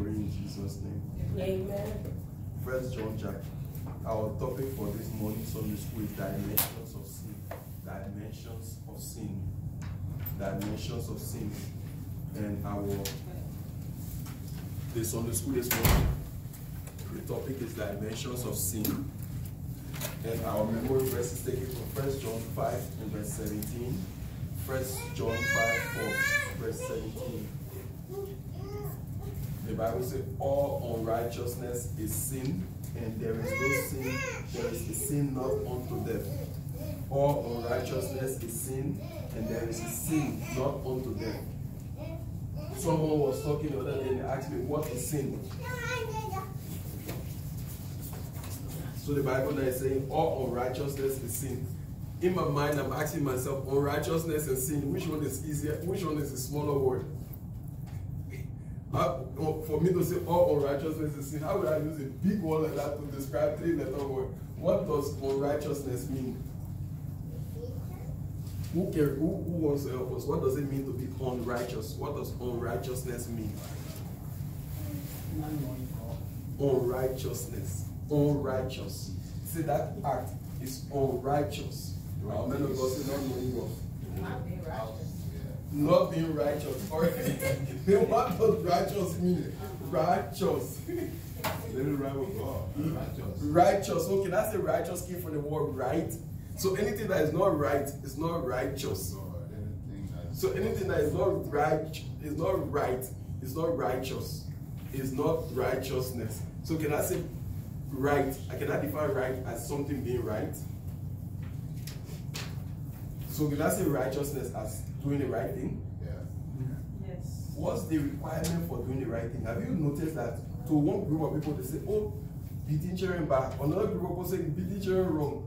glory in Jesus' name. Amen. First John chapter. Our topic for this morning Sunday school is dimensions of sin. Dimensions of sin. Dimensions of sin. And our the Sunday school this morning. The topic is dimensions of sin. And our memory verse is taken from 1 John 5 and verse 17. 1 John 5 4 verse 17. The Bible says all unrighteousness is sin, and there is no sin, there is a sin not unto death. All unrighteousness is sin, and there is a sin not unto death. Someone was talking the other day and asked me, What is sin? So the Bible now is saying all unrighteousness is sin. In my mind, I'm asking myself, unrighteousness and sin, which one is easier? Which one is a smaller word? Uh, for me to say all unrighteousness is sin, how would I use a big word like that to describe three letter word? What does unrighteousness mean? Who, care, who, who wants to help us? What does it mean to be unrighteous? What does unrighteousness mean? Unrighteousness. Unrighteous. See, that act is unrighteous. Our of not knowing God. Not being righteous. Not being righteous. Or what does righteous mean? Righteous. Little right with God. Righteous. Righteous. Okay, that's a righteous came from the word right. So anything that is not right is not righteous. So anything that's So anything that is not right is not right is not righteous. Is not righteousness. So can I say right? I cannot define right as something being right. So can I say righteousness as doing the right thing? yeah. Yes. What's the requirement for doing the right thing? Have you noticed that to one group of people they say, oh, beating children back. Another group of people say beating children wrong.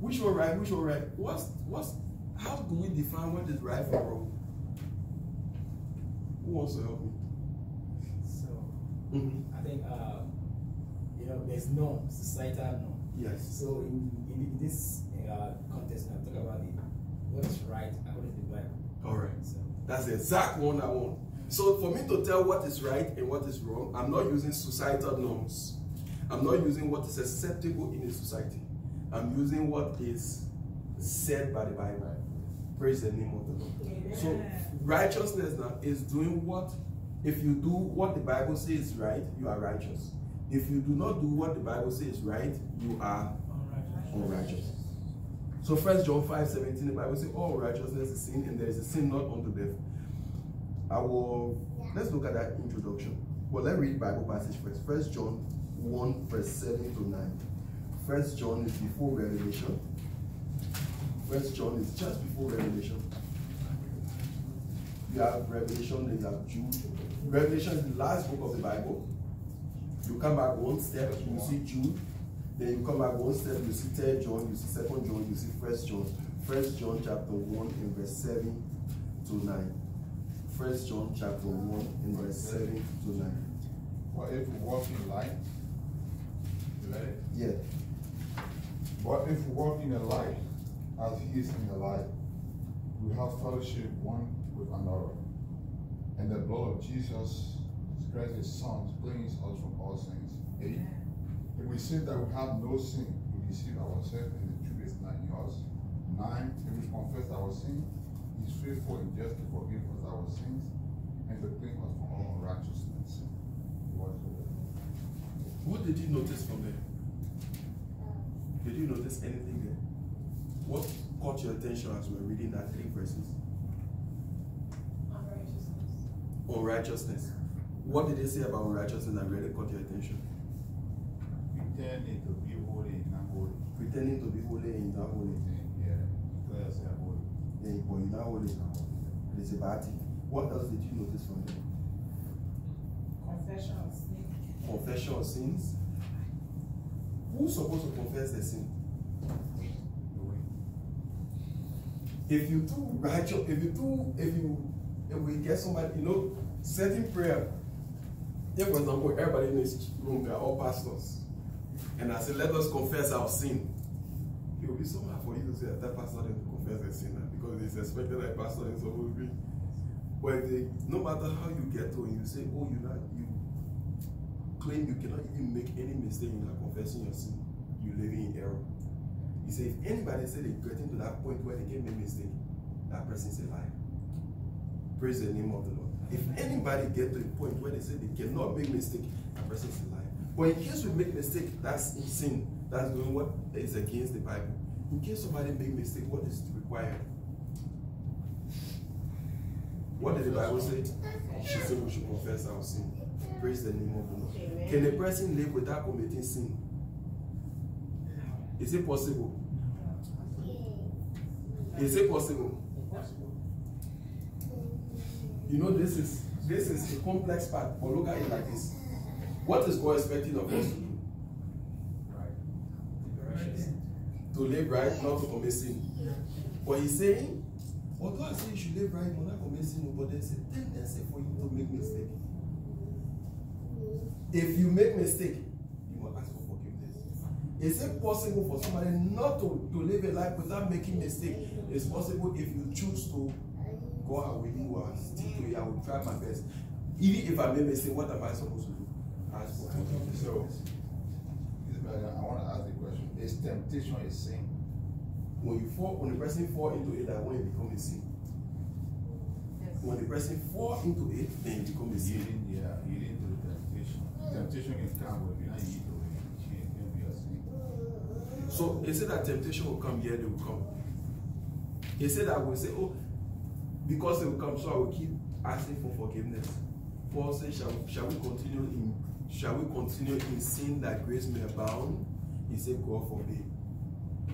Which one right? Which one right? What's what's how do we define what is right from wrong? Who wants to help me? So Mhm. I think uh, you know there's norm, societal norm. Yes. So in, in this uh, context, now talk about the what is right according to the Bible. All right. So That's the exact one I want. So for me to tell what is right and what is wrong, I'm not using societal norms. I'm not using what is acceptable in a society. I'm using what is said by the Bible. Praise the name of the Lord. So righteousness now is doing what if you do what the Bible says is right, you are righteous. If you do not do what the Bible says is right, you are unrighteous. So first John 5 17, the Bible says, All righteousness is sin, and there is a sin not unto death. I will let's look at that introduction. Well, let's read Bible passage first. First John 1, verse 7 to 9. First John is before Revelation. First John is just before Revelation. You have Revelation, then you have Jude. Revelation is the last book of the Bible. You come back one step, you see Jude. Then you come back one step, you see third John, you see second John, you see first John. First John chapter 1 in verse 7 to 9. First John chapter 1 in verse 7 to 9. What if we walk in light? You ready? Yeah. What if we walk in the light as he is in the light? We have fellowship one with another. And the blood of Jesus Christ, his son, cleans us from all sins. Eight. If we say that we have no sin, we deceive ourselves and the truth is not yours. Nine. If we confess our sin, he is faithful and just to forgive us our sins and to clean us from all unrighteousness. What is? What did you notice from there? Did you notice anything there? What caught your attention as we were reading that three verses? Unrighteousness. Unrighteousness. What did they say about unrighteousness that really caught your attention? Pretending to be holy and not holy. Pretending to be holy and not holy. Yeah, declare yourself holy. Yeah, but you're not holy. It is a bad thing. What else did you notice from there? Confession of sin. Confession of sins. Who's supposed to confess their sin? If you do righteous, if you do, if you, if we get somebody, you know, certain prayer. If, for example, everybody in this room, they're all pastors, and I say, let us confess our sin. It will be so hard for you to say that that pastor didn't confess their sin because it's expected that pastor is supposed to be. But they, no matter how you get to it, you say, oh, you not you claim you cannot even make any mistake in confessing your sin, you living in error. He said, if anybody say they're getting to that point where they can make mistake, that person is a liar. Praise the name of the Lord. If anybody get to a point where they say they cannot make mistake, that person is a liar. But in case we make mistake, that's sin. That's doing what is against the Bible. In case somebody make mistake, what is required? What did the Bible say? She said we should confess our sin. Praise the name of the Lord. Amen. Can a person live without committing sin? Is it possible? Is it possible? You know, this is this is a complex part, but look at it like this. What is God expecting of us to do? To live right, not to commit sin. But he's saying, well, God says you should live right, but not commit sin, but there's a tendency for you to make mistake. If you make mistake, you must ask for forgiveness. Is it possible for somebody not to, to live a life without making mistake? It's possible if you choose to go out with you and stick to it. I will try my best. Even if I make mistake, what am I supposed to do? Ask for forgiveness. So, this I want to ask the question: Is temptation a sin? When you fall, when the person fall into it, that when it become a sin. Yes. When the person fall into it, then it become a sin. Yielding, yeah, yielding to the temptation. Temptation can come when you not yield to it. It can be a sin. So he said that temptation will come, yeah, they will come. He said that we say, oh, because they will come, so I will keep asking for forgiveness. Paul said, shall, shall we continue in shall we continue in sin that grace may abound? He said, God forbid.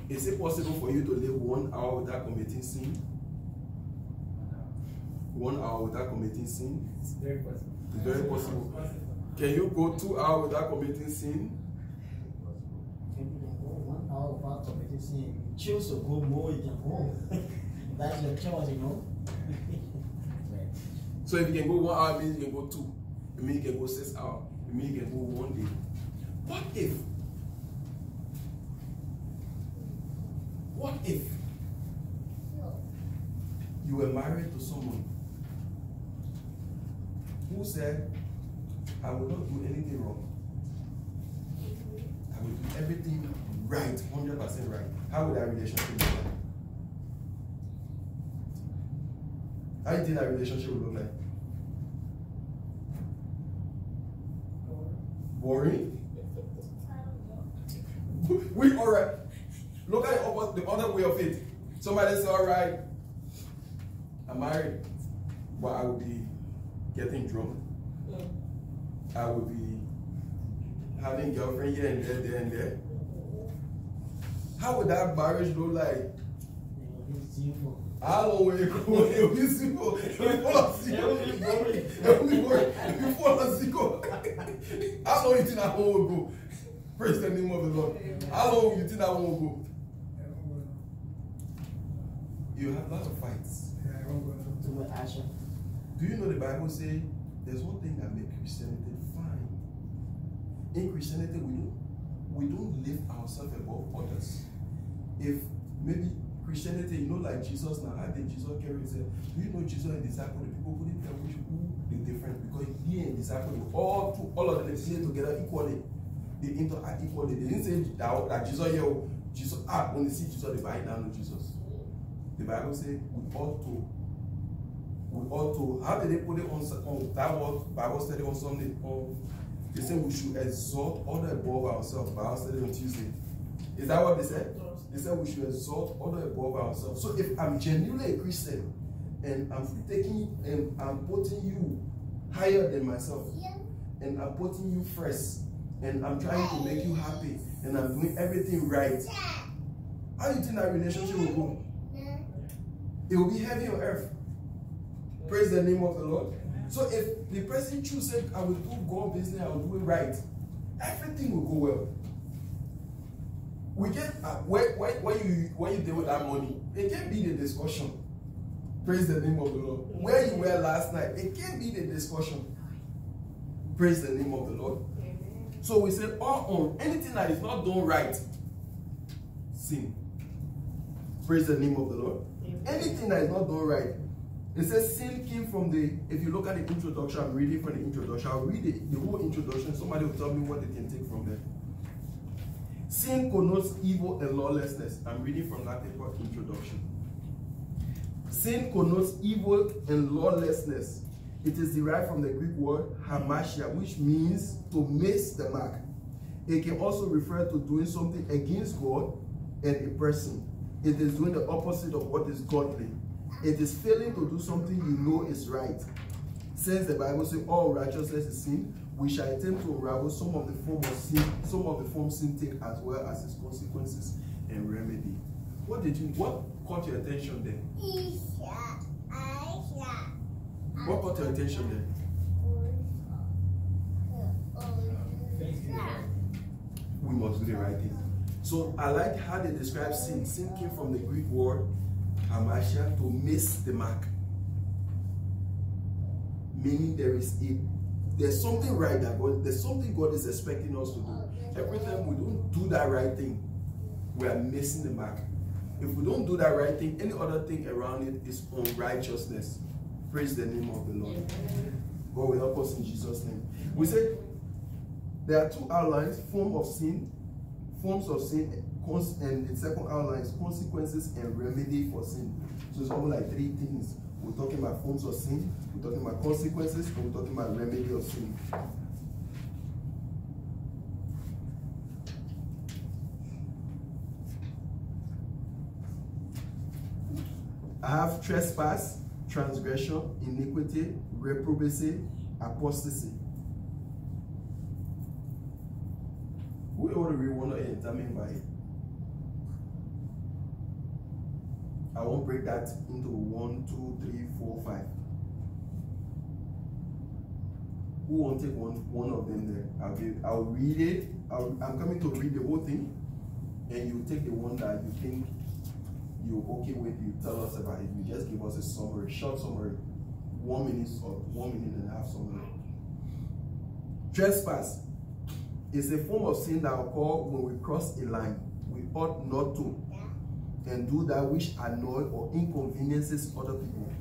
Is it possible for you to live one hour without committing sin? One hour without committing sin? It's very possible. It's very possible. Can you go two hours without committing sin? Maybe you can go one hour without committing sin. You choose to go more, you can go. That's your choice, you know. So if you can go one hour, means you can go two. It means you can go six hours. It means you can one day. What if? What if you were married to someone who said, I will not do anything wrong. I will do everything right, 100% right. How would that relationship look like? How you think that relationship look like? Boring? we alright. Look at the, the other way of it. Somebody say, alright, I'm married, but I will be getting drunk. I will be having girlfriend here and there, there and there. How would that marriage look like? Know, it's sinful. How long will it go? It will be simple. It will fall asleep. It will be boring. It will be boring. It will fall asleep. How long you think that one will go? Praise the name of the Lord. How long you think that one will go? You have lots of fights. Too much action. Do you know the Bible say there's one thing that makes Christianity fine? In Christianity, we don't we don't lift ourselves above others. If maybe Christianity, you know, like Jesus now, how did Jesus carry himself? Do you know Jesus and disciple? The people couldn't tell which who the difference because he and disciple all two, all of them play together equally. They interact equally. They didn't say that, that Jesus here, Jesus ah when they see Jesus they bow down to Jesus. The Bible say we ought to we ought to how did they put it on, on that word bible study on sunday on they say we should exalt other above ourselves bible study on tuesday is that what they said? They said we should exalt other above ourselves. So if i'm genuinely a christian and i'm taking and i'm putting you higher than myself and i'm putting you first and i'm trying to make you happy and i'm doing everything right how do you think that relationship will go? It will be heavy on earth. Praise the name of the Lord. So if the person chooses, I will do God business, I will do it right, everything will go well. We get uh, when, when, when you when you deal with that money, it can be the discussion. Praise the name of the Lord. Where you were last night, it can be the discussion. Praise the name of the Lord. Amen. So we say, all on anything that is not done right, sin. Praise the name of the Lord. Amen. Anything that is not done right, It says sin came from the, if you look at the introduction, I'm reading from the introduction, I'll read it, the whole introduction, somebody will tell me what they can take from there. Sin connotes evil and lawlessness. I'm reading from that paper introduction. Sin connotes evil and lawlessness. It is derived from the Greek word hamartia, which means to miss the mark. It can also refer to doing something against God and a person. It is doing the opposite of what is godly. It is failing to do something you know is right. Since the Bible says all righteousness is sin, we shall attempt to unravel some of the form of sin, some of the form sin take as well as its consequences and remedy. What did you what caught your attention there? What caught your attention there? Faith in the right thing. we must do the right thing. So I like how they describe sin. Sin came from the Greek word hamartia to miss the mark. Meaning there is a there's something right that God there's something God is expecting us to do. Every time we don't do that right thing, we are missing the mark. If we don't do that right thing, any other thing around it is unrighteousness. Praise the name of the Lord. God will help us in Jesus' name. We say there are two outlines form of sin, forms of sin, and the second outline is consequences and remedy for sin. So it's almost like three things. We're talking about forms of sin, we're talking about consequences, and we're talking about remedy of sin. I have trespass, transgression, iniquity, reprobacy, apostasy. We to of it, I mean by it. I won't break that into one, two, three, four, five. Who won't take one one of them there? I'll I'll read it. I'll, I'm coming to read the whole thing, and you take the one that you think you're okay with. You tell us about it. You just give us a summary, short summary, one minute or one minute and a half summary. Trespass is a form of sin that occur when we cross a line. We ought not to and do that which annoy or inconveniences other people.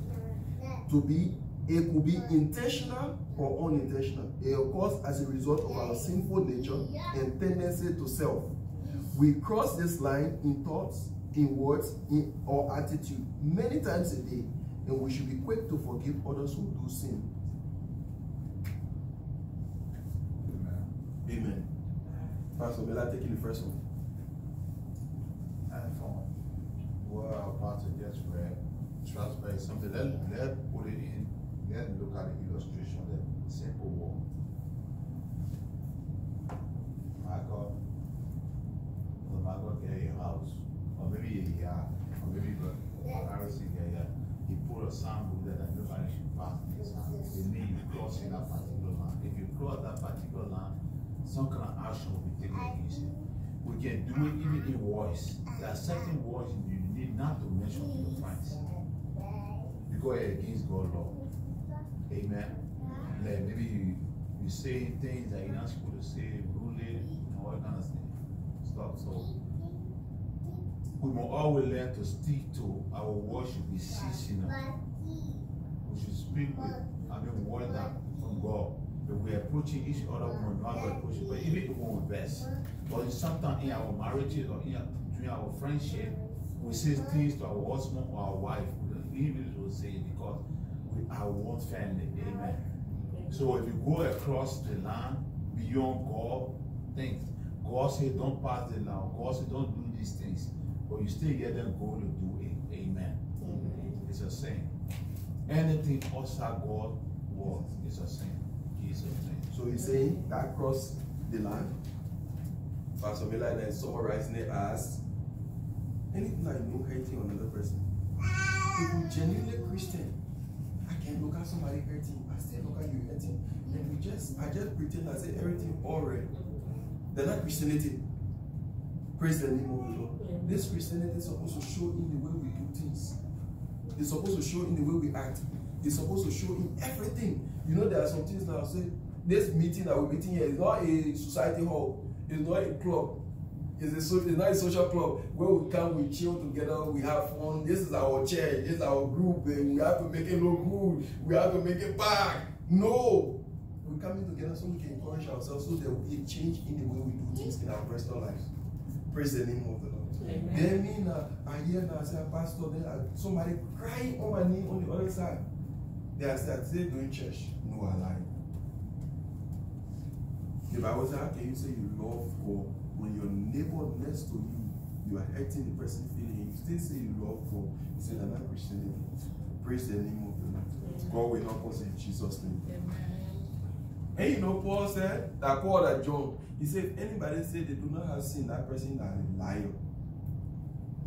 To be, it could be intentional or unintentional. It occurs as a result of our sinful nature and tendency to self. We cross this line in thoughts, in words, in or attitude many times a day, and we should be quick to forgive others who do sin. Amen. Pastor Bella taking the first one. And from what our pastor just read, trust by something, let, let put it in, let look at the illustration, the simple one. Michael, well, Michael get a house, or maybe a yard, or maybe the Harrison get a, he put a sample there that nobody should pass this. They need you crossing that particular line. If you cross that particular line, some kind of action will be taken against you. We can do it even in voice. There are certain words you need not to mention your friends. Because it's against God's law. Amen. Like maybe you, you say things that you're not supposed to say, ruling, and all kind of stuff. So we must always learn to stick to our worship be seasonal. We should speak with, I mean, word that from God. If we're approaching each other, we will not approach it, but even if we invest, but sometimes in our marriages or in, our, during our friendship, we say things to our husband or our wife. We even will say it because we are one family. Amen. So if you go across the line beyond God, things God said don't pass the line. God said don't do these things, but you still get them go to do it. Amen. It's a sin. Anything outside God word is a sin. Jesus' name. So he's saying that cross the line. Pastor Miller then summarizing it as anything I know hating on another person. If we genuinely Christian, I can't look at somebody hurting, I still look at you hurting. And we just I just pretend I say everything alright. They're not Christianity. Praise the name of the Lord. This Christianity is supposed to show in the way we do things. It's supposed to show in the way we act. It's supposed to show in everything. You know, there are some things that I'll say, this meeting that we're meeting here is not a society hall, it's not a club. It's a it's not a social club where we come, we chill together, we have fun. This is our church, this is our group, and we have to make it look good. We have to make it back. No, we're coming together so we can encourage ourselves, so there will be a change in the way we do things in our personal lives. Praise the name of the Lord. Amen. Then me now, I hear now say, Pastor, then I- somebody crying on my knee on the other side. They are still doing church. No, I lie. The Bible says, how can you say you love God when your neighbor next to you, you are hurting the person feeling, you still say you love God? You say, I'm not Christian. Praise the name of the Lord. God will help us in Jesus' name. And you know, Paul said that Paul that John, he said, anybody say they do not have sin, that person is a liar.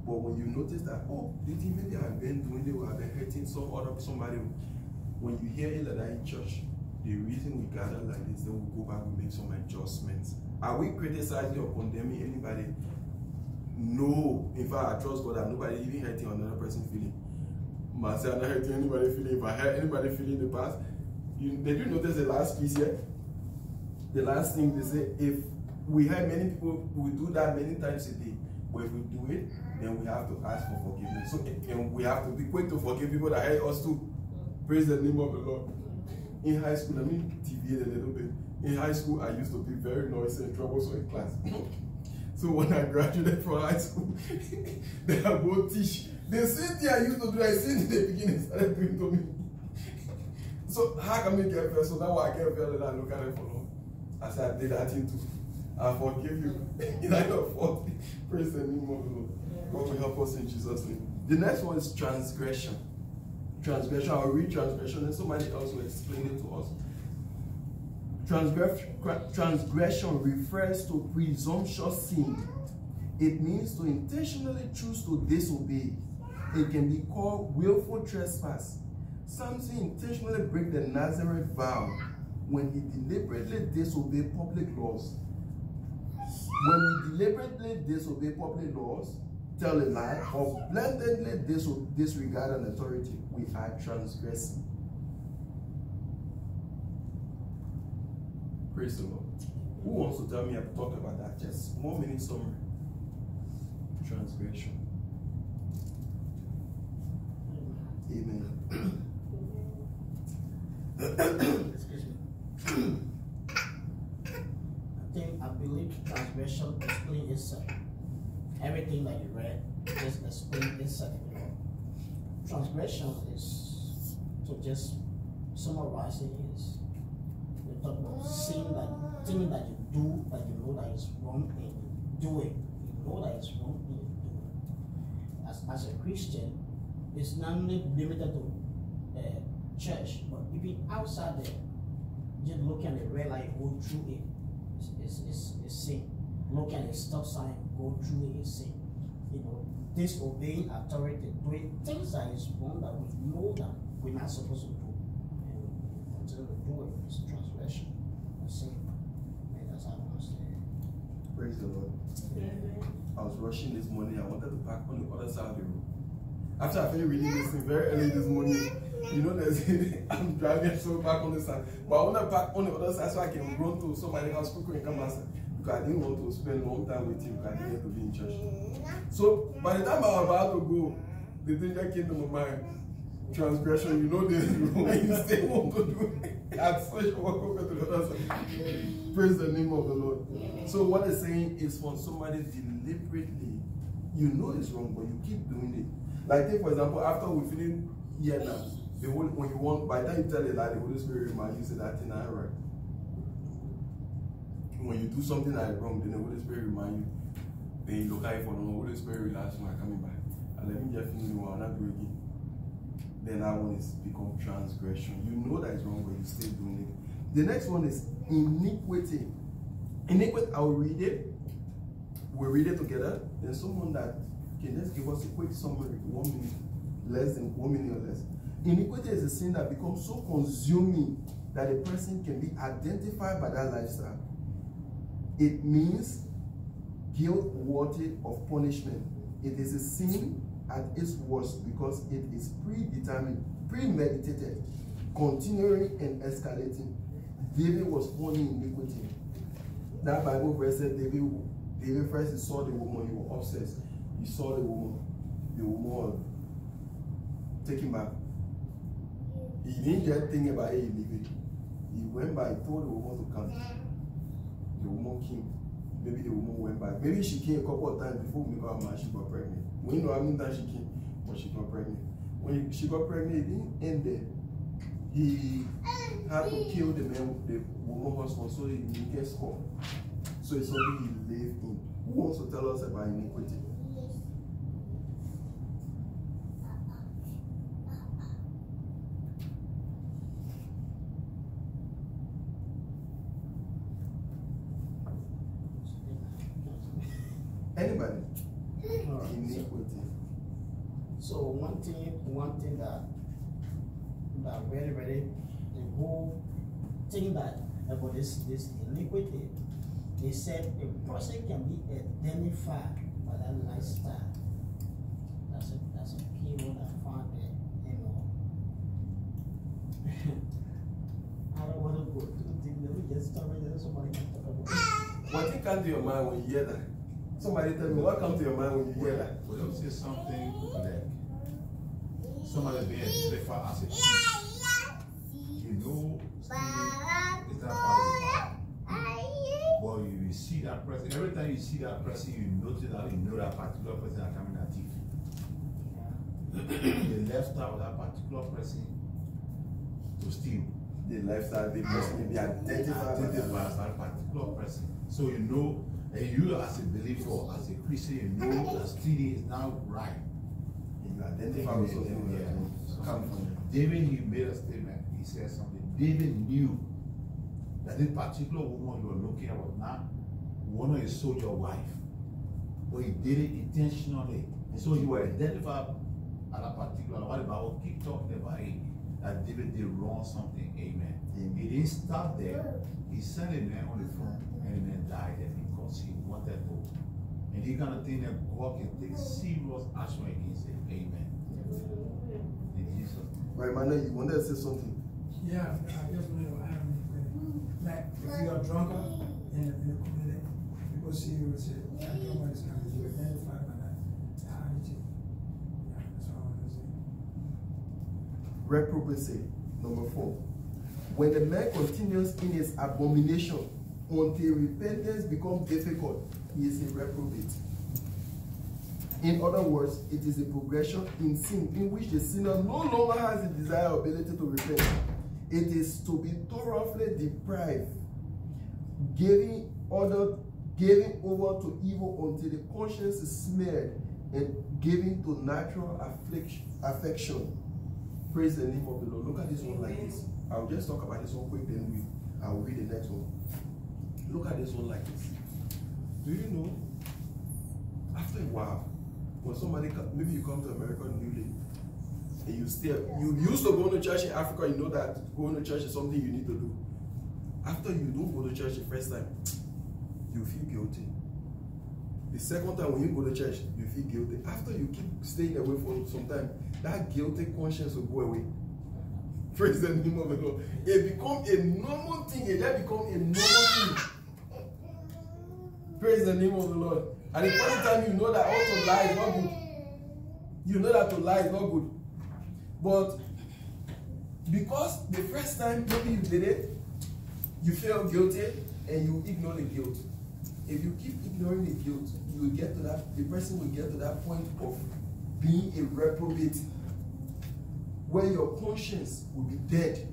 But when you notice that, oh, the thing maybe I've been doing it, or I've been hurting some other somebody, when you hear it like that in church, the reason we gather like this, then we go back and make some adjustments. Are we criticizing or condemning anybody? No. In fact, I trust God that nobody even hurting another person feeling. Myself, I'm not hurting anybody feeling. If I hurt anybody feeling in the past, you, did you notice the last piece here? The last thing they say, if we have many people, we do that many times a day. But if we do it, then we have to ask for forgiveness. So, eh, and we have to be quick to forgive people that hurt us too. Praise the name of the Lord. In high school, I mean, deviate a little bit. In high school, I used to be very noisy and troublesome in class. so when I graduated from high school, they have both teach. The same thing I used to do, I seen in the beginning started doing to me. so how can we get first? So now I get fell and I look at it for long. I said I did that thing too. I forgive you. it's not your fault. Praise the name of the Lord. God will help us in Jesus' name. The next one is transgression. Transgression, I'll read transgression, and somebody else will explain it to us. Transgress- Transgression refers to presumptuous sin. It means to intentionally choose to disobey. It can be called willful trespass. Samson intentionally break the Nazarite vow when he deliberately disobeyed public laws. When we deliberately disobey public laws, tell a lie, or blatantly disregard an authority, we are transgressing. Praise the Lord. Who wants to tell me I've talked about that? Just one minute summary. Transgression. Amen. Excuse me. I think I believe transgression explain itself. Everything that you read just explain itself. You know. Transgression is to just summarize it is about sin that thing that you do that you know that is wrong and you do it. You know that it's wrong and you do it. As as a Christian, it's not only limited to uh, church, but even outside there just look at the red light, go through it. It's, it's, it's, it's sin. Look at the stop sign, go through it, it's sin. You know, disobeying authority, doing things that is wrong that we know that we're not supposed to do. And we continue to do it, it's transgression, it's sin. And that's how I want to say. Praise the Lord. I was rushing this morning. I wanted to park on the other side of the road. After I finished reading this thing very early this morning, you know, there's I'm driving so back on the side. But I want to park on the other side so I can run to somebody else quickly and come outside. Because I didn't want to spend long time with him because I didn't get to be in church. So by the time I was about to go, the thing that came to my mind, transgression, you know this when you say want to do so sure we'll go to the other side. Praise the name of the Lord. So what it's saying is for somebody deliberately, you know it's wrong, but you keep doing it. Like take for example, after we finish here now, the Holy, when you want, by the time you tell it that the Holy Spirit remind you say that thing ain't right. When you do something that is wrong, then the Holy Spirit remind you. Then you look at it for the Holy Spirit relax when I coming back. And let me just finish one, not do it again. Then that one is become transgression. You know that it's wrong, but you still doing it. The next one is iniquity. Iniquity, I will read it. We'll read it together. Then someone that can just give us a quick summary, one minute, less than one minute or less. Iniquity is a sin that becomes so consuming that a person can be identified by that lifestyle. It means guilt worthy of punishment. It is a sin at its worst because it is predetermined, premeditated, continuing and escalating. David was born in iniquity. That Bible verse said David David first saw the woman, he was obsessed. He saw the woman, the woman taking back. He didn't just think about it, he. He went by, told the woman to come. The woman came. Maybe the woman went back. Maybe she came a couple of times before we got married, she got pregnant. We know how many times she came, but she got pregnant. When she got pregnant, it didn't end there. He had to kill the man, the woman husband, so he didn't get score. So it's something he lived in. Who wants to tell us about iniquity? Anybody? Iniquity. So one thing, one thing that that very very the whole thing that about this this iniquity, they said a person can be identified by that lifestyle. That's a that's a key word I found there, you know. I don't wanna go through things, let me just right there, somebody can talk about it. What thing come to your mind when you hear that? Somebody tell me what comes to your mind when you hear that? We don't say something like somebody being identified as a priest. You know, stealing is not part. But you will see that person, every time you see that person, you notice that you know that particular person are coming at you. they left out that particular person to steal. The lifestyle, the person be identified that. that particular person. So you know, and you as a believer, as a Christian, you know that stealing is not right. You identify with something Yeah. come from David, he made a statement. He said something. David knew that this particular woman you were looking at was not one of his soldier wife, but he did it intentionally. And so he was identified at that particular. What the Bible keep talking about it, that David did wrong something. Amen. Amen. He didn't stop there. He sent a man on the front, and the man died there because he wanted to. And he kind of thing that God can take serious action against it. Amen. In Jesus' name. Right, Manuel, you wanted to say something? Yeah, I just want to add Like, if you are drunk uh, in the, in the community, people see you and say, that drunk is coming, you identify by that. How did you? Yeah, that's what I want to say. Reprobate. Number four. When the man continues in his abomination until repentance becomes difficult, he is a reprobate. In other words, it is a progression in sin in which the sinner no longer has the desire or ability to repent. It is to be thoroughly deprived, giving other, giving over to evil until the conscience is smeared and given to natural affliction, affection. Praise the name of the Lord. Look at this one like this. I'll just talk about this one quick, then we I'll read the next one. Look at this one like this. Do you know? After a while, when somebody maybe you come to America newly, and you still you used to go to church in Africa, you know that going to church is something you need to do. After you don't go to church the first time, you feel guilty. The second time when you go to church, you feel guilty. After you keep staying away for some time, that guilty conscience will go away. Praise the name of the Lord. It become a normal thing. It become a normal thing. Praise the name of the Lord. At the in time, you know that all also lie is not good. You know that to lie is not good. But because the first time maybe you did it, you feel guilty and you ignore the guilt. If you keep ignoring the guilt, you will get to that, the person will get to that point of being a reprobate where your conscience will be dead.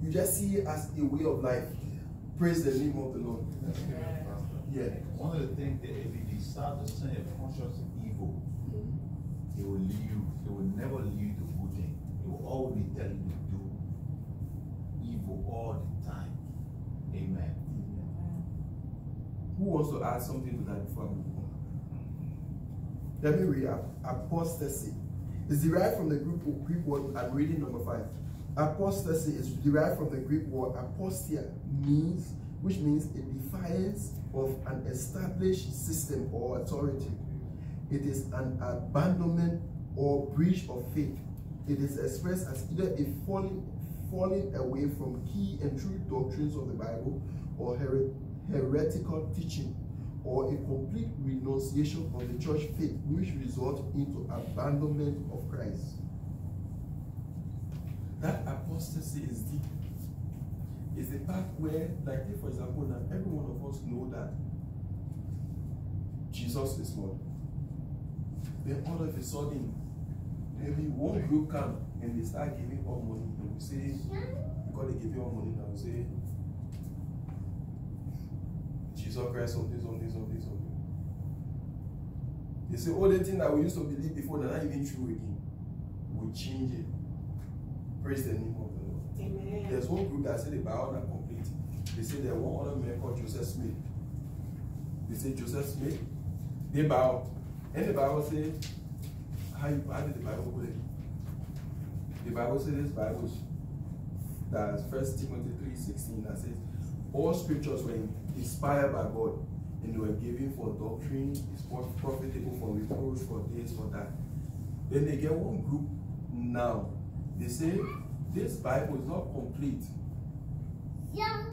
You just see it as a way of life. Praise the name of the Lord. Yeah. One of the things that if you decide to sin a conscious evil, mm-hmm. it will lead you, it will never lead you to good thing. It will always be telling you to do evil all the time. Amen. Who wants to add something to that before I move on? Let me read ap- apostasy. It's derived from the Greek, Greek word, I'm reading number five. Apostasy is derived from the Greek word apostia, means, which means a defiance of an established system or authority. It is an abandonment or breach of faith. It is expressed as either a falling, falling away from key and true doctrines of the Bible or here- heretical teaching or a complete renunciation of the church faith which results into abandonment of Christ. That apostasy is deep. It's the part where, like take for example, now every one of us know that Jesus is Lord. Then all of a sudden, maybe one group come and they start giving all money, and we say, because they give you all money now, we say, Jesus Christ, something, something, something, something. They say, oh, all the thing that we used to believe before, they're not even true again. We change it. Praise the name of. Amen. There's one group that say the Bible are complete. They say there's one other man called Joseph Smith. They say Joseph Smith. They bow. And the Bible say, how, you, how did the Bible put it? The Bible says this Bible that's First Timothy 3:16 that says, all scriptures were inspired by God and they were given for doctrine, it's profitable for reproach, for this, for that. Then they get one group now. They say this Bible is not complete. Yeah.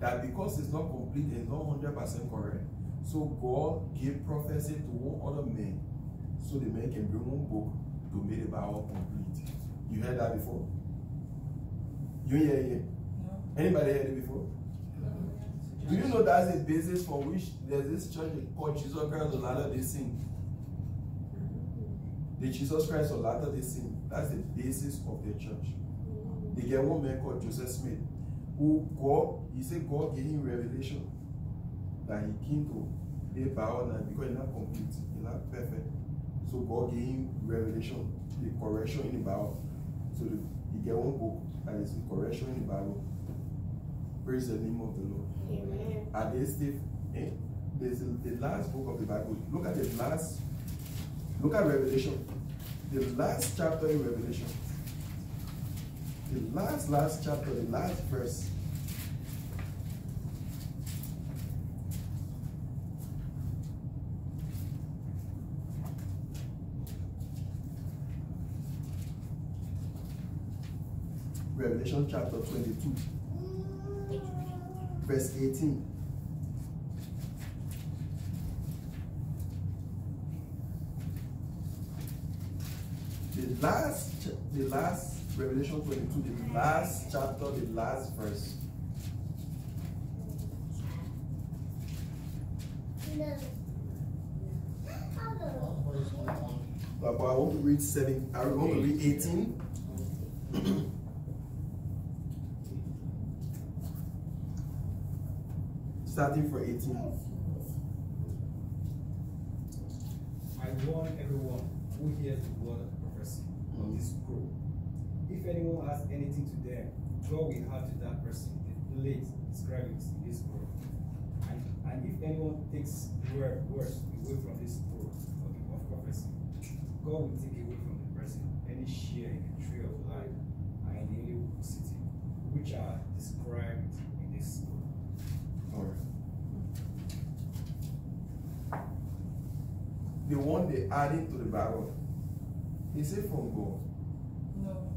That because it's not complete, it's not 100% correct. So God gave prophecy to one other man so the man can bring one book to make the Bible complete. You heard that before? You hear it? Anybody heard it before? Do you know that's the basis for which there's this church called Jesus Christ of Latter Day Saint? The Jesus Christ of Latter Day Saint. That's the basis of their church. They get one man called Joseph Smith, who God, he said God gave him revelation that he came to a Bible now because it's not complete, it's not perfect. So God gave him revelation, the correction in the Bible. So the, he get one book that is the correction in the Bible. Praise the name of the Lord. Amen. At this stage, eh, there's the, the last book of the Bible. Look at the last, look at Revelation. The last chapter in Revelation. The last, last chapter, the last verse. Revelation chapter 22, verse 18. The last, the last Revelation 22, the last chapter, the last verse. On? But I want to read seven. I want to read 18. Starting from 18. I warn everyone who hears the word this scroll. If anyone has anything to them, God will add to that person the plate described in this scroll. And, and if anyone takes word, words away from this scroll of, of prophecy, God will take away from the person any share in the tree of life and in holy city, which are described in this scroll. Alright. The one they added to the Bible, is it from God? No.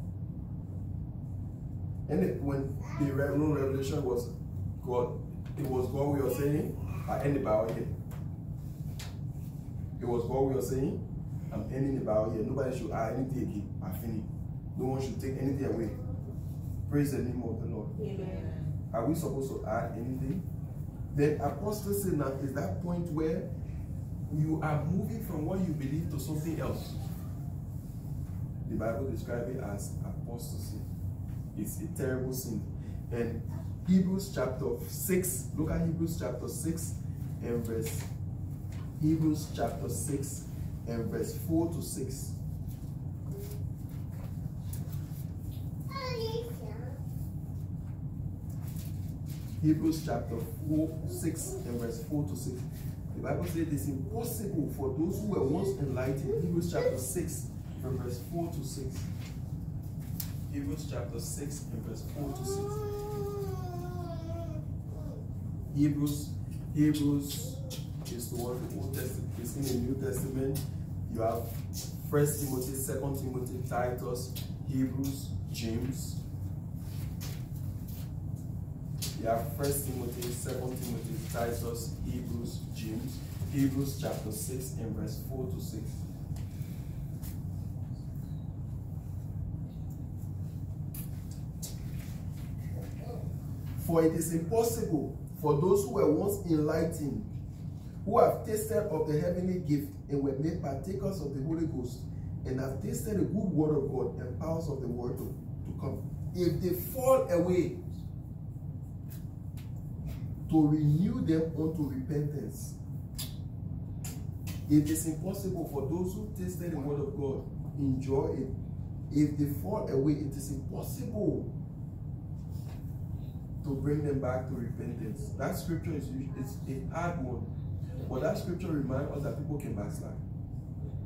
And it, when the no revelation was God, it was God we are saying, I end the Bible here. It was God we are saying, I'm ending the Bible here. Nobody should add anything again. I finish. No one should take anything away. Praise the name of the Lord. Amen. Are we supposed to add anything? Then apostasy now is that point where you are moving from what you believe to something else. The Bible describes it as apostasy. It's a terrible sin. And Hebrews chapter 6, look at Hebrews chapter 6 and verse Hebrews chapter 6 and verse 4 to 6. Hebrews chapter 4, 6 and verse 4 to 6. The Bible says it is impossible for those who were once enlightened. Hebrews chapter 6 from verse 4 to 6. Hebrews chapter 6 and verse 4 to 6. Hebrews, Hebrews is the one the Old Testament, is in the New Testament. You have First Timothy, Second Timothy, Titus, Hebrews, James. You You have First Timothy, Second Timothy, Titus, Hebrews, James, Hebrews chapter 6 and verse 4 to 6. For it is impossible for those who were once enlightened, who have tasted of the heavenly gift and were made partakers of the Holy Ghost, and have tasted the good word of God and powers of the world to, to come. If they fall away, to renew them unto repentance. It is impossible for those who tasted the word of God, enjoy it. If they fall away, it is impossible to bring them back to repentance. That scripture is it's a hard one. But that scripture reminds us that people can backslide.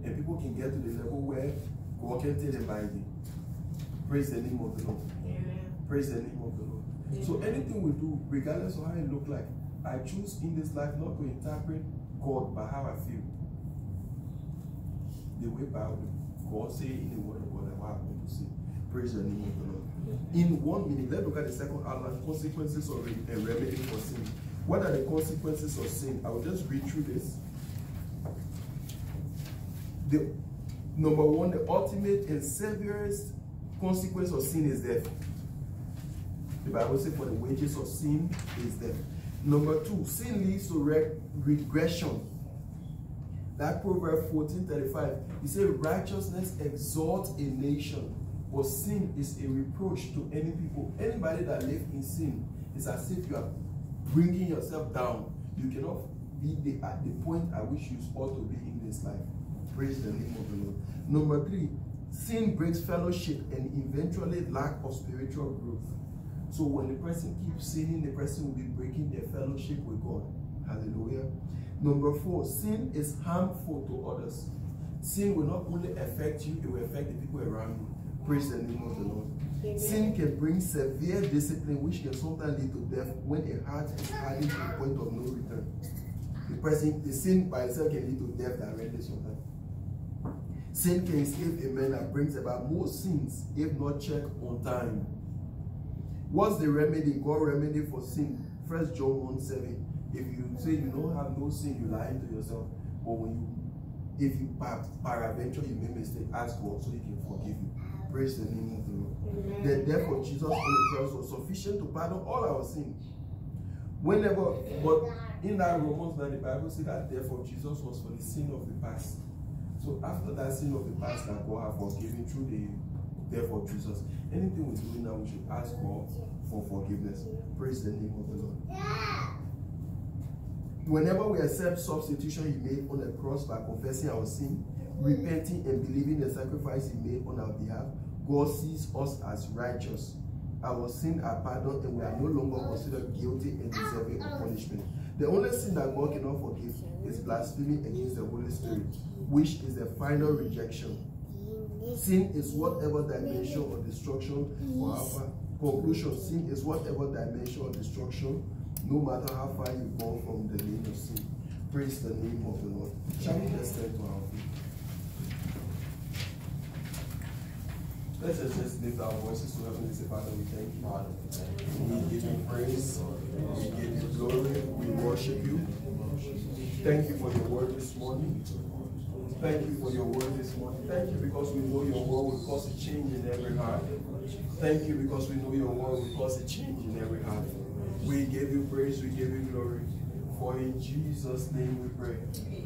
And people can get to the level where God can take them by the praise the name of the Lord. Amen. Praise the name of the Lord. So anything we do, regardless of how it look like, I choose in this life not to interpret God by how I feel. The way by God say in the word of God and what I want to say. Praise the name of the Lord. In one minute, let's look at the second outline, consequences of a eh, remedy for sin. What are the consequences of sin? I will just read through this. The number one, the ultimate and severest consequence of sin is death. The Bible says, for the wages of sin is death. Number two, sin leads to re regression. That Proverb 14:35, he said, righteousness exalts a nation, but sin is a reproach to any people. Anybody that lives in sin is as if you are bringing yourself down. You cannot be the, at the point at which you ought to be in this life. Praise the name of the Lord. Number three, sin breaks fellowship and eventually lack of spiritual growth. So when the person keeps sinning, the person will be breaking their fellowship with God. Hallelujah. Number four, sin is harmful to others. Sin will not only affect you, it will affect the people around you. Praise the name of the Lord. Amen. Sin can bring severe discipline, which can sometimes lead to death when a heart is hardened to the point of no return. The person, the sin by itself can lead to death directly sometimes. Sin can enslave a man that brings about more sins if not checked on time. What's the remedy? God remedy for sin. First John 1 7. If you say you don't have no sin, you lie to yourself. But when you if you par- peradventure you make mistake, ask God so he can forgive you. Praise the name of the Lord. The death of Jesus on the cross was sufficient to pardon all our sins. Whenever, but in that Romans 9, the Bible says that death of Jesus was for the sin of the past. So after that sin of the past that God have forgiven through the death of Jesus, anything we do now, we should ask God for forgiveness. Praise the name of the Lord. Whenever we accept substitution he made on the cross by confessing our sin, repenting and believing the sacrifice he made on our behalf, God sees us as righteous. Our sin are pardoned and we are no longer considered guilty and deserving of punishment. The only sin that God cannot forgive is blasphemy against the Holy Spirit, which is the final rejection. Sin is whatever dimension of destruction or alpha. Conclusion, sin is whatever dimension of destruction, no matter how far you go from the lane of sin. Praise the name of the Lord. Shall we just stand to our feet? Let's just, just lift our voices to heaven and say, Father, we thank you. Father, we give you praise. We give you glory. We worship you. Thank you for your word this morning. Thank you for your word this morning. Thank you because we know your word will cause a change in every heart. Thank you because we know your word will cause a change in every heart. We give you praise, we give you glory. For in Jesus' name we pray.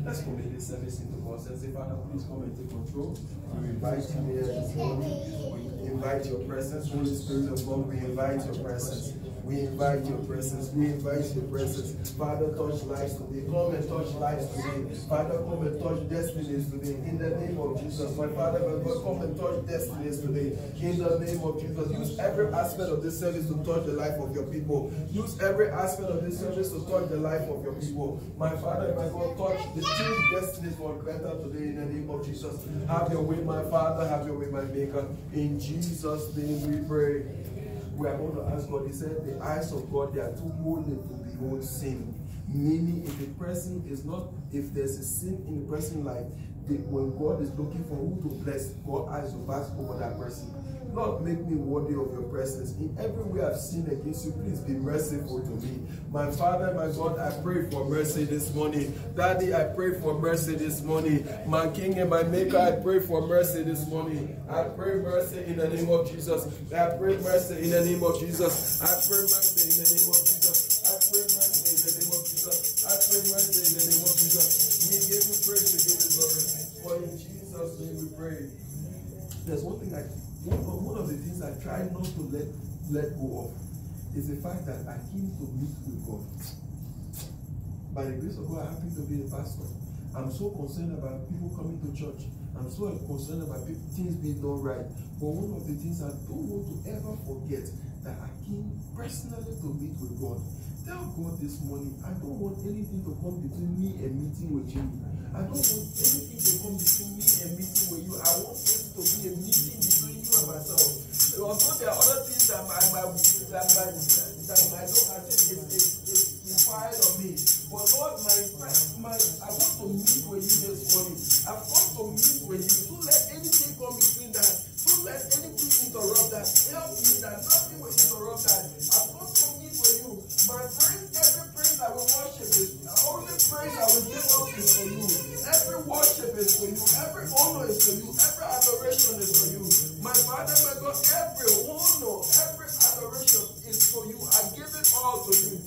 Let's commit this service into God's hands. Father, please come and take control. We invite you here this morning. We invite your presence. Holy Spirit of God, we invite your presence. We invite your presence. We invite your presence. Father, touch lives today. Come and touch lives today. Father, come and touch destinies today. In the name of Jesus. My Father, my God, come and touch destinies today. In the name of Jesus. Use every aspect of this service to touch the life of your people. Use every aspect of this service to touch the life of your people. My Father, my God, touch the change destinies for better today in the name of Jesus. Have your way, my Father. Have your way, my Maker. In Jesus' name we pray we are going to ask God. He said, The eyes of God, they are too holy to behold sin. Meaning, if a person is not, if there's a sin in the person's life, the, when God is looking for who to bless, God eyes to pass over that person. Lord, make me worthy of your presence. In every way I've sinned against you, please be merciful to me. My Father, my God, I pray for mercy this morning. Daddy, I pray for mercy this morning. My King and my Maker, I pray for mercy this morning. I pray mercy in the name of Jesus. I pray mercy in the name of Jesus. I pray mercy in the name of Jesus. I pray mercy in the name of Jesus. I pray mercy in the name of Jesus. We give you praise, we give you glory. For in Jesus' name we pray. There's one thing I one of, one of the things I try not to let let go of is the fact that I came to meet with God. By the grace of God, I happen to be a pastor. I'm so concerned about people coming to church. I'm so concerned about people, things being done right. But one of the things I don't want to ever forget that I came personally to meet with God. Tell God this morning, I don't want anything to come between me and meeting with you. I don't want anything to come between me and meeting with you. I want to be a meeting between you and myself. Although there are other things that my my that my that my look at it is is is required of me. But Lord, my my I want to meet with you this morning. I've come to meet with you.